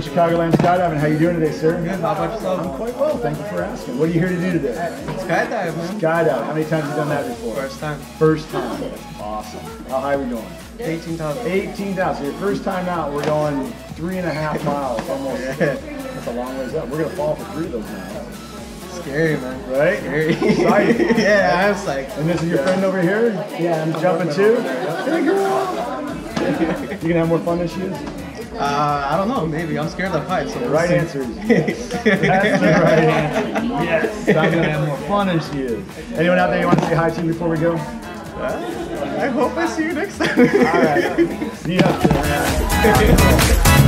To Chicagoland Skydiving. How you doing today, sir? Good. How about yourself? I'm quite well. Thank you for asking. What are you here to do today? Skydive, man. Skydive. How many times have you done that before? First time. First time. Awesome. How high are we going? 18,000. 18,000. Your first time out, we're going three and a half miles, almost. That's a long ways up. We're gonna fall for three of those miles, Scary, man. right? Scary. Exciting. yeah, I was like. And this is your friend over here? Yeah, I'm jumping too. Hey, girl. You gonna have more fun than she is? Uh, I don't know. Maybe. I'm scared of heights. So The we'll right see. answer is yes. That's the right answer. Yes. I'm gonna have more fun than she is. Anyone out there you want to say hi to before we go? I hope I see you next time. All right. See ya.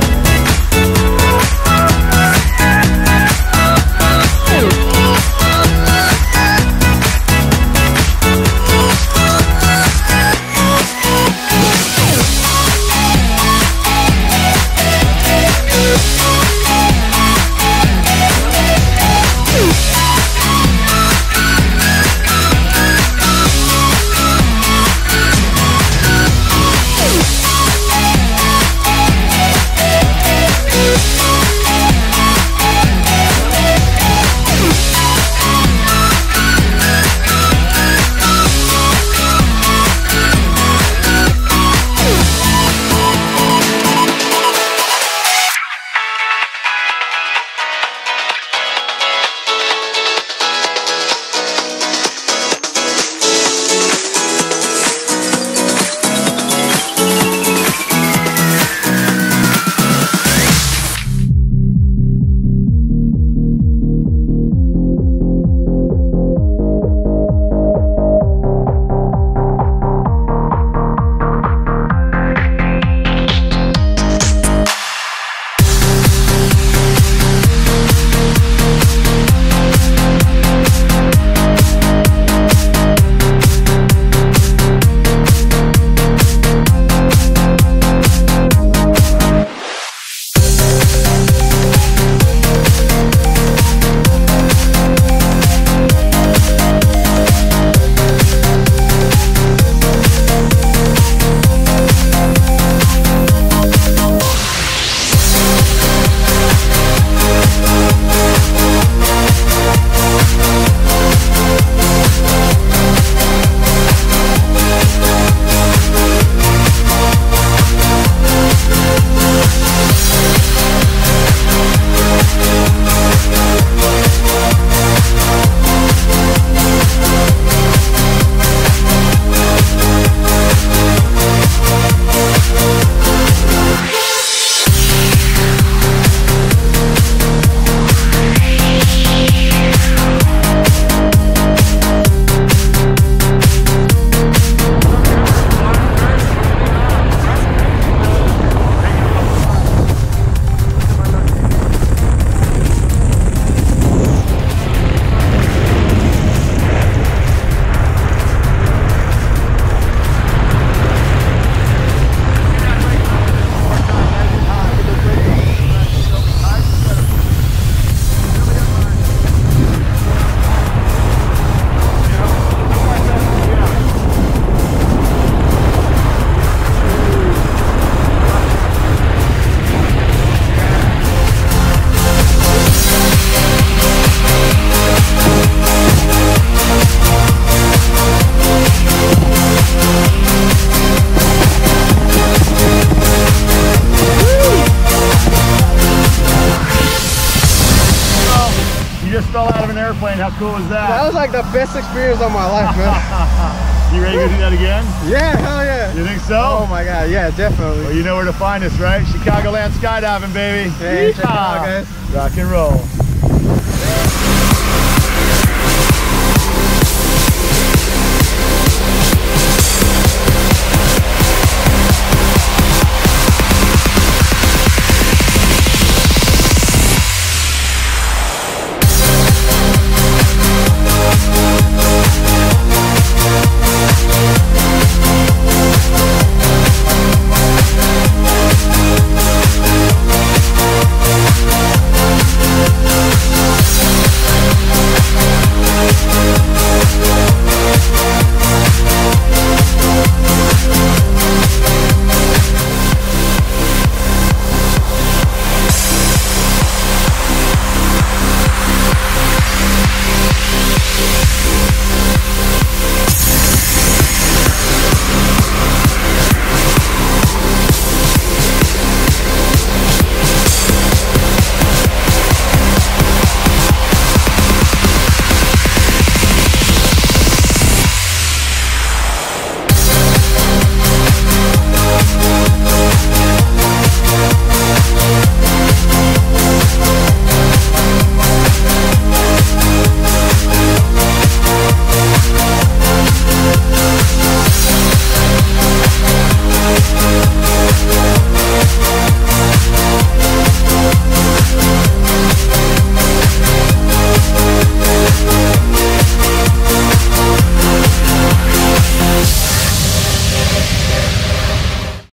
airplane. How cool was That that? was like the best experience of my life, man. You ready to do that again? yeah, hell yeah. You think so? Oh my god, yeah, definitely. Well, you know where to find us, right? Chicagoland Skydiving, baby. Hey, check it out, guys. Rock and roll.